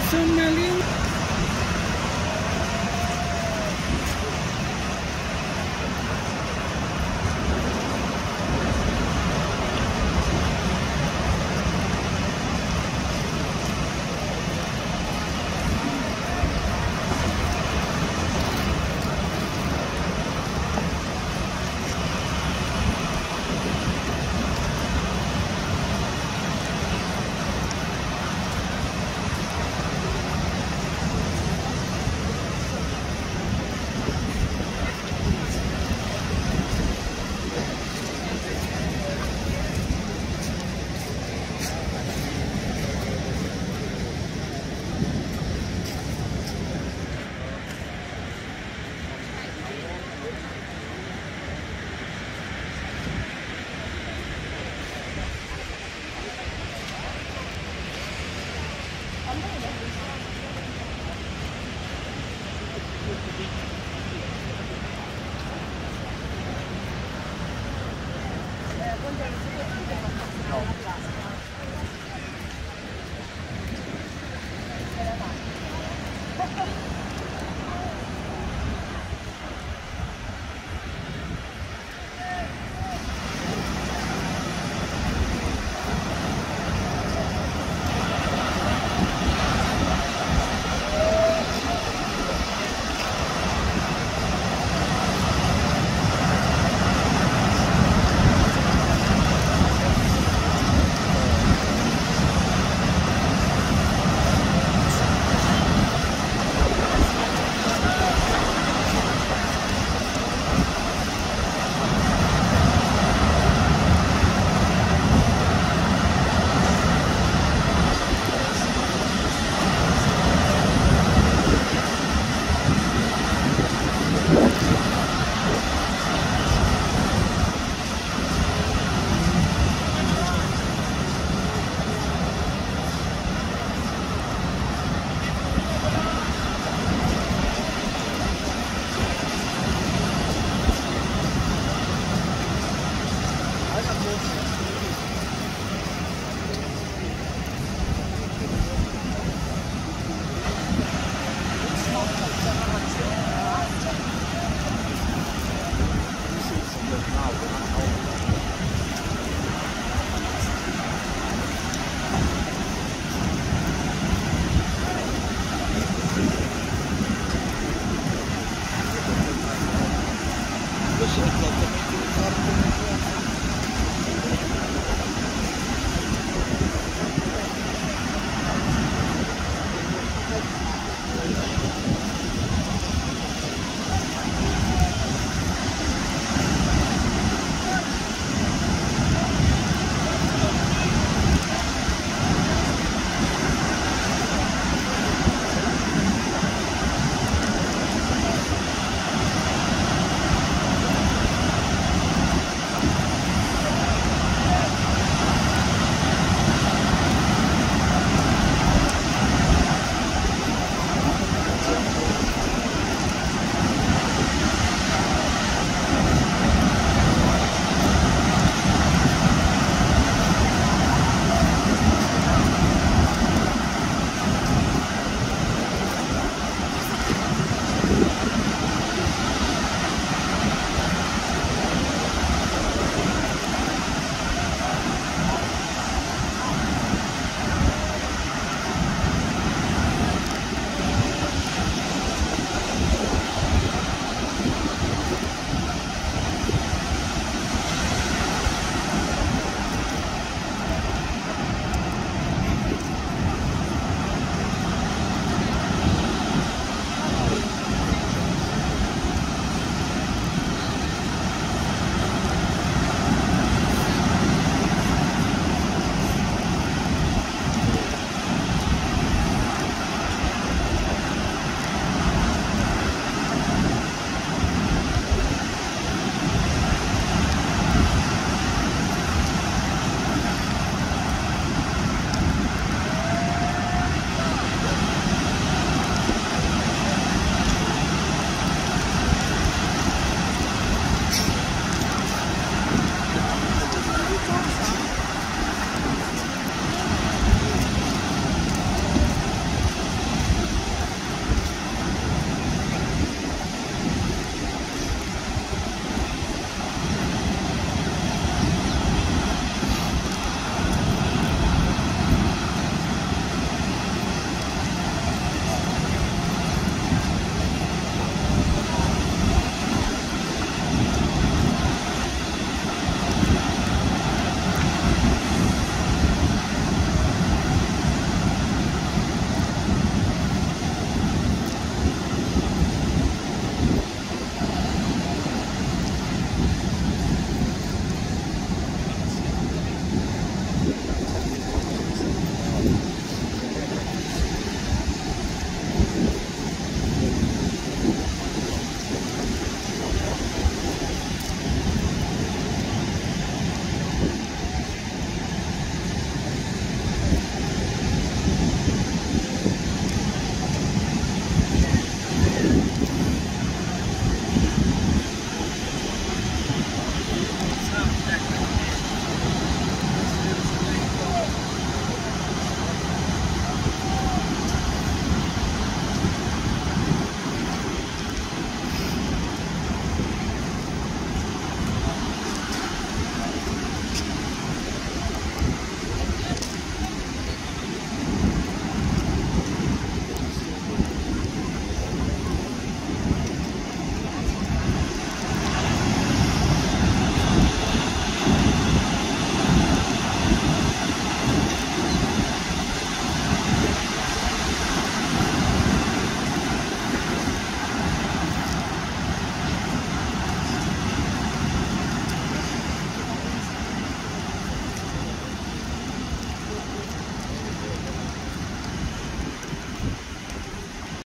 Son Malin. No.